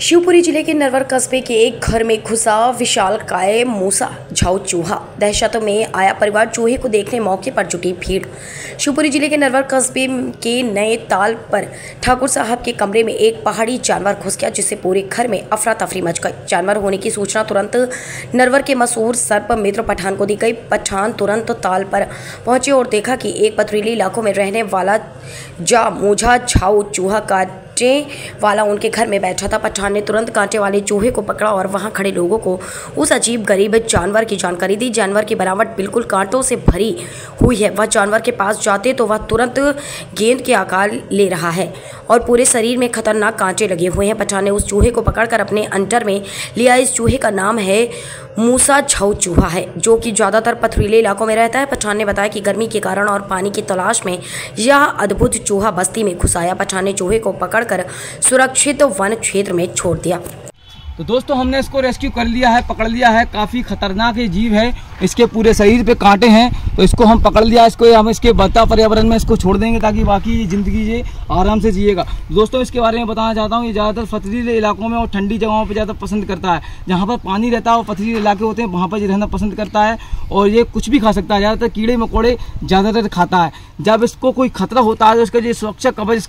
शिवपुरी ज़िले के नरवर कस्बे के एक घर में घुसा विशाल काय मूसा, झाऊ चूहा। दहशत में आया परिवार चूहे को देखने मौके पर जुटी भीड़। शिवपुरी ज़िले के नरवर कस्बे के नए ताल पर ठाकुर साहब के कमरे में एक पहाड़ी जानवर घुस गया, जिससे पूरे घर में अफरा तफरी मच गई। जानवर होने की सूचना तुरंत नरवर के मशहूर सर्प मित्र पठान को दी गई। पठान तुरंत ताल पर पहुँचे और देखा कि एक पथरीली इलाकों में रहने वाला जा मूझा, झाऊ चूहा का कांटे वाला उनके घर में बैठा था। पठान ने तुरंत कांटे वाले चूहे को पकड़ा और वहाँ खड़े लोगों को उस अजीब गरीब जानवर की जानकारी दी। जानवर की बनावट बिल्कुल कांटों से भरी हुई है। वह जानवर के पास जाते तो वह तुरंत गेंद के आकार ले रहा है और पूरे शरीर में खतरनाक कांटे लगे हुए हैं। पठान ने उस चूहे को पकड़कर अपने अंटर में लिया। इस चूहे का नाम है मूसा छऊ चूहा है, जो कि ज़्यादातर पथरीले इलाकों में रहता है। पठान ने बताया कि गर्मी के कारण और पानी की तलाश में यह अद्भुत चूहा बस्ती में घुसाया पठान ने चूहे को पकड़कर सुरक्षित वन क्षेत्र में छोड़ दिया। तो दोस्तों, हमने इसको रेस्क्यू कर लिया है, पकड़ लिया है। काफ़ी खतरनाक ये जीव है। इसके पूरे शरीर पे कांटे हैं। तो इसको हम पकड़ लिया, इसको हम इसके बता पर्यावरण में इसको छोड़ देंगे ताकि बाकी ज़िंदगी ये आराम से जिएगा। दोस्तों, इसके बारे में बताना चाहता हूँ, ये ज़्यादातर पथरीले इलाकों में और ठंडी जगहों पर ज़्यादा पसंद करता है। जहाँ पर पानी रहता है और पथरीले इलाके होते हैं, वहाँ पर रहना पसंद करता है और ये कुछ भी खा सकता है। ज़्यादातर कीड़े मकोड़े ज़्यादातर खाता है। जब इसको कोई खतरा होता है तो इसका जो सुरक्षा कवच